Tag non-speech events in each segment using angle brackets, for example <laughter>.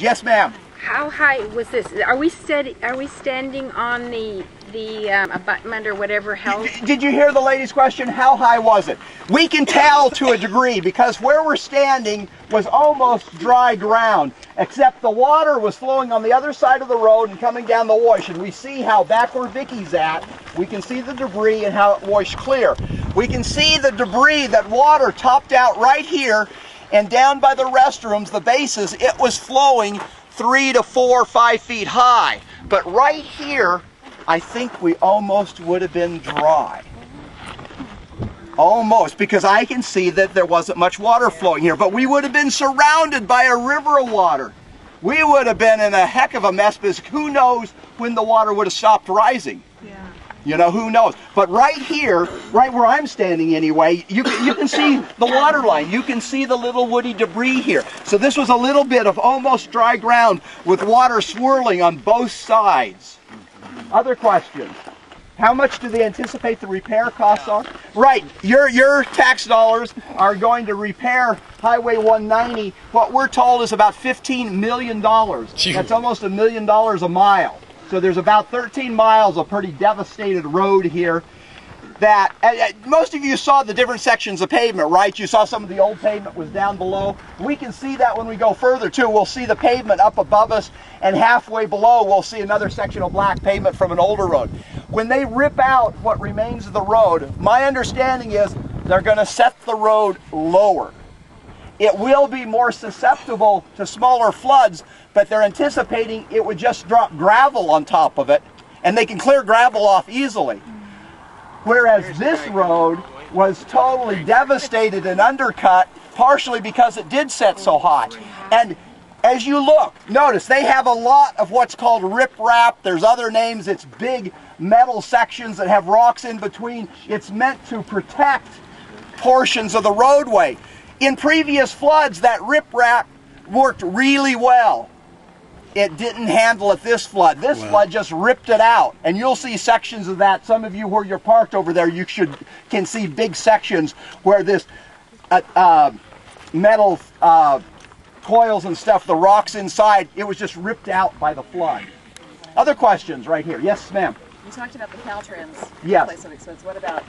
Yes, ma'am. How high was this? Are we steady, Are we standing on the the um, abutment or whatever held? Did you hear the lady's question? How high was it? We can tell to a degree because where we're standing was almost dry ground, except the water was flowing on the other side of the road and coming down the wash. And we see how back where Vicky's at, we can see the debris and how it washed clear. We can see the debris that water topped out right here and down by the restrooms, the bases, it was flowing three to four, five feet high. But right here, I think we almost would have been dry. Almost, because I can see that there wasn't much water flowing here, but we would have been surrounded by a river of water. We would have been in a heck of a mess because who knows when the water would have stopped rising. You know, who knows? But right here, right where I'm standing anyway, you can, you can see the water line. You can see the little woody debris here. So this was a little bit of almost dry ground with water swirling on both sides. Other questions? How much do they anticipate the repair costs are? Right, your, your tax dollars are going to repair Highway 190. What we're told is about $15 million. That's almost a million dollars a mile. So there's about 13 miles of pretty devastated road here that uh, most of you saw the different sections of pavement, right? You saw some of the old pavement was down below. We can see that when we go further too. We'll see the pavement up above us and halfway below we'll see another section of black pavement from an older road. When they rip out what remains of the road, my understanding is they're going to set the road lower it will be more susceptible to smaller floods, but they're anticipating it would just drop gravel on top of it, and they can clear gravel off easily. Whereas this road was totally devastated and undercut, partially because it did set so high. And as you look, notice they have a lot of what's called riprap. There's other names. It's big metal sections that have rocks in between. It's meant to protect portions of the roadway. In previous floods, that riprap worked really well. It didn't handle it this flood. This well. flood just ripped it out. And you'll see sections of that. Some of you where you're parked over there, you should can see big sections where this uh, uh, metal uh, coils and stuff, the rocks inside, it was just ripped out by the flood. Other questions right here. Yes, ma'am. You talked about the Caltrans yes. place of expense. What about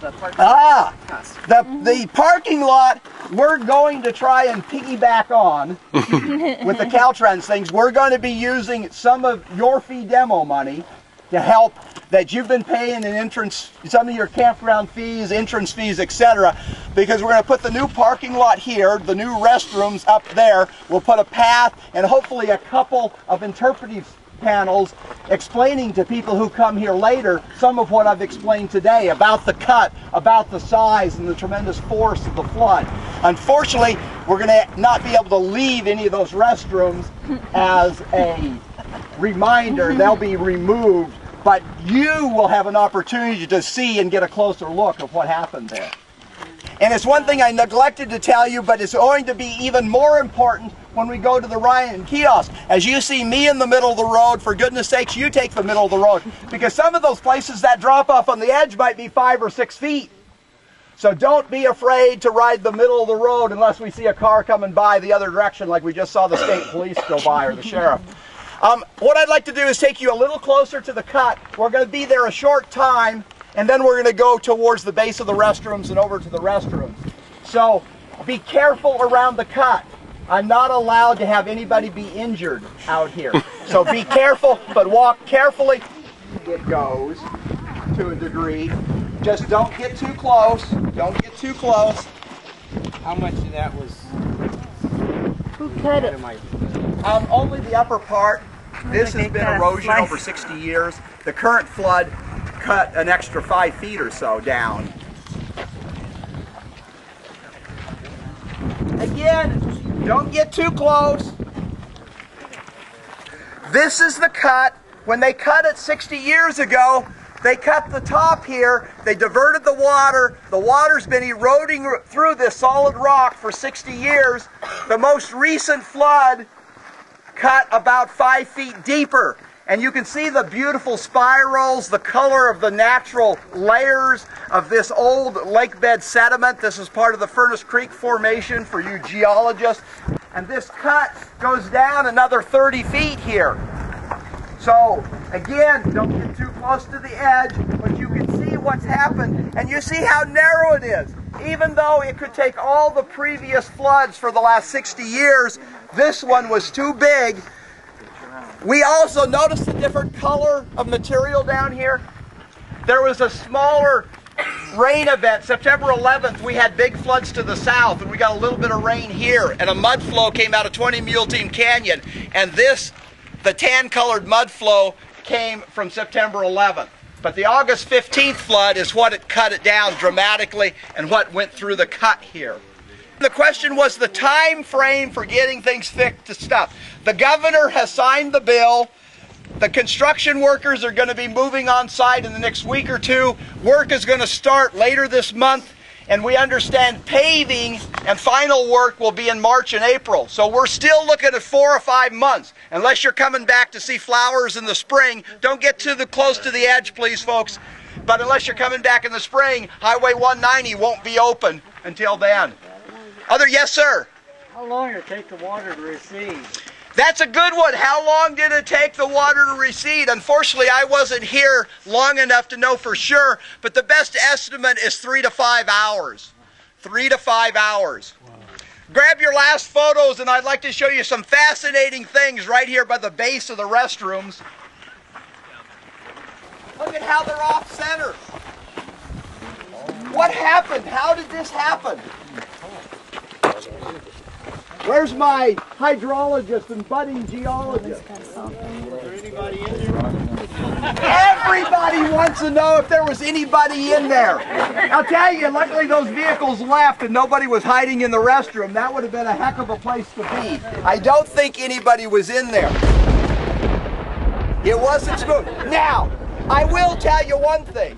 the parking ah. The, the parking lot we're going to try and piggyback on <laughs> with the Caltrans things. We're going to be using some of your fee demo money to help that you've been paying in entrance, some of your campground fees, entrance fees, etc. Because we're going to put the new parking lot here, the new restrooms up there. We'll put a path and hopefully a couple of interpretive panels explaining to people who come here later some of what I've explained today about the cut, about the size and the tremendous force of the flood. Unfortunately, we're going to not be able to leave any of those restrooms <laughs> as a reminder. They'll be removed, but you will have an opportunity to see and get a closer look of what happened there. And it's one thing I neglected to tell you, but it's going to be even more important when we go to the Ryan kiosk. As you see me in the middle of the road, for goodness sakes, you take the middle of the road. Because some of those places that drop off on the edge might be five or six feet. So don't be afraid to ride the middle of the road unless we see a car coming by the other direction like we just saw the state police go by or the sheriff. Um, what I'd like to do is take you a little closer to the cut. We're going to be there a short time and then we're going to go towards the base of the restrooms and over to the restrooms. So be careful around the cut. I'm not allowed to have anybody be injured out here. So be <laughs> careful, but walk carefully. It goes to a degree. Just don't get too close. Don't get too close. How much of that was? Who cut it? Um, only the upper part. This has been erosion over 60 years. The current flood cut an extra five feet or so down. Again, don't get too close. This is the cut. When they cut it 60 years ago, they cut the top here, they diverted the water. The water's been eroding through this solid rock for 60 years. The most recent flood cut about five feet deeper. And you can see the beautiful spirals, the color of the natural layers of this old lake bed sediment. This is part of the Furnace Creek Formation for you geologists. And this cut goes down another 30 feet here. So again, don't get too close to the edge, but you can see what's happened and you see how narrow it is. Even though it could take all the previous floods for the last 60 years, this one was too big. We also noticed the different color of material down here. There was a smaller rain event. September 11th, we had big floods to the south, and we got a little bit of rain here, and a mud flow came out of 20 Mule Team Canyon. And this, the tan colored mud flow, came from September 11th. But the August 15th flood is what it cut it down dramatically and what went through the cut here. The question was the time frame for getting things fixed to stuff. The governor has signed the bill. The construction workers are going to be moving on site in the next week or two. Work is going to start later this month, and we understand paving and final work will be in March and April. So we're still looking at four or five months. Unless you're coming back to see flowers in the spring, don't get too close to the edge, please, folks. But unless you're coming back in the spring, Highway 190 won't be open until then. Other, yes, sir. How long it take the water to recede? That's a good one. How long did it take the water to recede? Unfortunately, I wasn't here long enough to know for sure, but the best estimate is three to five hours. Three to five hours. Grab your last photos, and I'd like to show you some fascinating things right here by the base of the restrooms. Look at how they're off center. What happened? How did this happen? Where's my hydrologist and budding geologist? Somebody in there? Everybody wants to know if there was anybody in there. I'll tell you, luckily those vehicles left and nobody was hiding in the restroom. That would have been a heck of a place to be. I don't think anybody was in there. It wasn't smooth. Now, I will tell you one thing.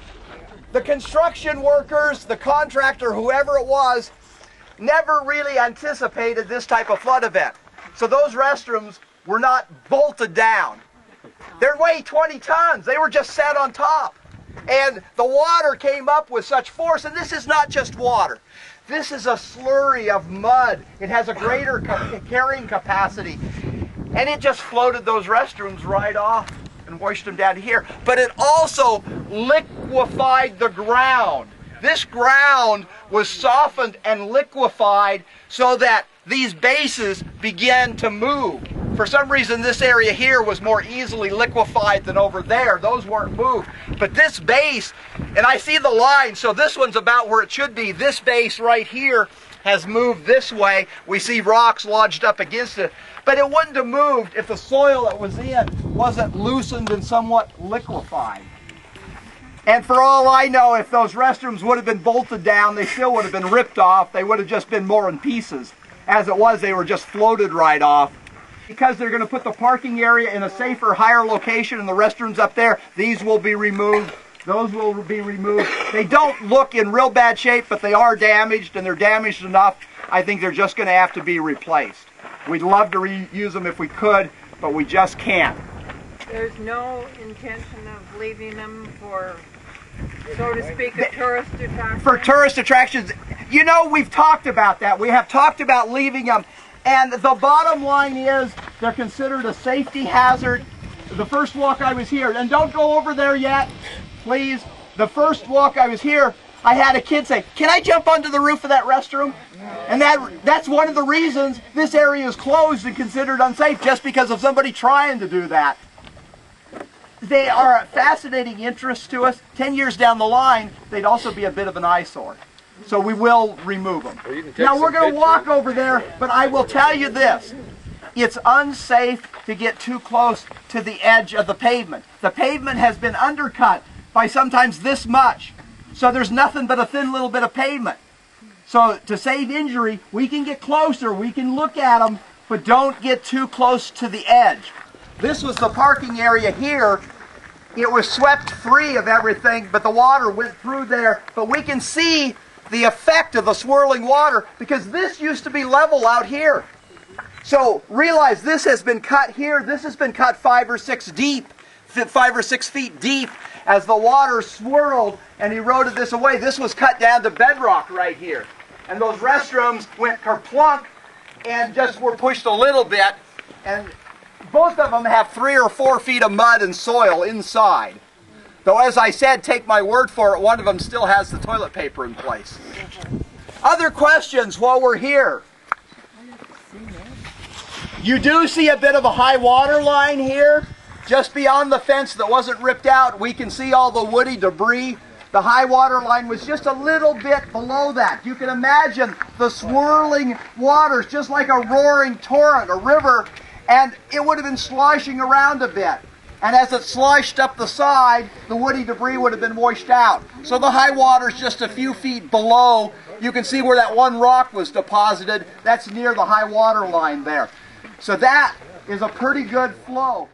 The construction workers, the contractor, whoever it was, never really anticipated this type of flood event. So those restrooms were not bolted down. They weigh 20 tons. They were just set on top. And the water came up with such force, and this is not just water. This is a slurry of mud. It has a greater ca- carrying capacity. And it just floated those restrooms right off and washed them down here. But it also liquefied the ground. This ground was softened and liquefied so that these bases began to move. For some reason, this area here was more easily liquefied than over there. Those weren't moved. But this base, and I see the line, so this one's about where it should be. This base right here has moved this way. We see rocks lodged up against it. But it wouldn't have moved if the soil it was in wasn't loosened and somewhat liquefied. And for all I know, if those restrooms would have been bolted down, they still would have been ripped off. They would have just been more in pieces. As it was, they were just floated right off. Because they're going to put the parking area in a safer, higher location and the restrooms up there, these will be removed. Those will be removed. They don't look in real bad shape, but they are damaged, and they're damaged enough. I think they're just going to have to be replaced. We'd love to reuse them if we could, but we just can't. There's no intention of leaving them for, so to speak, a tourist attraction? for tourist attractions. You know, we've talked about that. We have talked about leaving them. And the bottom line is they're considered a safety hazard. The first walk I was here, and don't go over there yet, please. The first walk I was here, I had a kid say, "Can I jump onto the roof of that restroom?" And that that's one of the reasons this area is closed and considered unsafe just because of somebody trying to do that. They are a fascinating interest to us. 10 years down the line, they'd also be a bit of an eyesore. So we will remove them. Now we're going to walk over there, but I will tell you this. It's unsafe to get too close to the edge of the pavement. The pavement has been undercut by sometimes this much. So there's nothing but a thin little bit of pavement. So to save injury, we can get closer, we can look at them, but don't get too close to the edge. This was the parking area here. It was swept free of everything, but the water went through there. But we can see the effect of the swirling water because this used to be level out here. So realize this has been cut here. This has been cut five or six deep, five or six feet deep as the water swirled and eroded this away. This was cut down to bedrock right here. And those restrooms went kerplunk and just were pushed a little bit. And both of them have three or four feet of mud and soil inside. Though, as I said, take my word for it, one of them still has the toilet paper in place. Other questions while we're here? You do see a bit of a high water line here, just beyond the fence that wasn't ripped out. We can see all the woody debris. The high water line was just a little bit below that. You can imagine the swirling waters, just like a roaring torrent, a river, and it would have been sloshing around a bit. And as it sloshed up the side, the woody debris would have been washed out. So the high water is just a few feet below. You can see where that one rock was deposited. That's near the high water line there. So that is a pretty good flow.